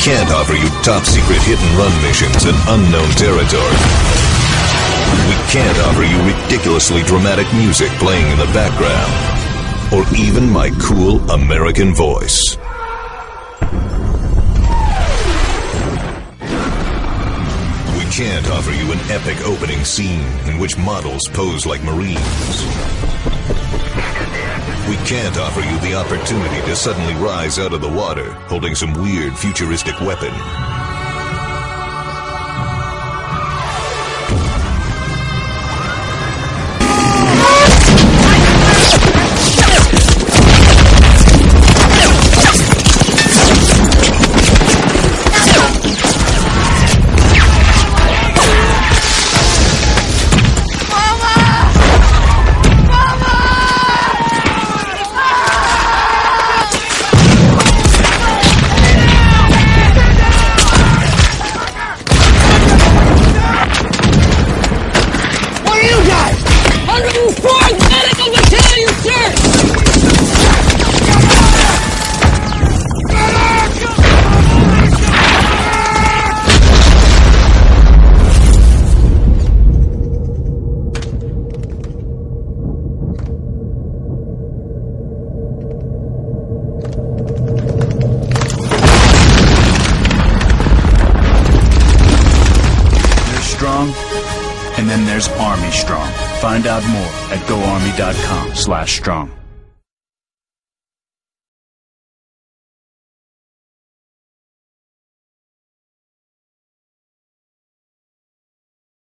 can't offer you top secret hit and run missions in unknown territory. We can't offer you ridiculously dramatic music playing in the background. Or even my cool American voice. We can't offer you an epic opening scene in which models pose like Marines. Can't offer you the opportunity to suddenly rise out of the water holding some weird futuristic weapon. Strong, and then there's Army Strong. Find out more at goarmy.com slash strong.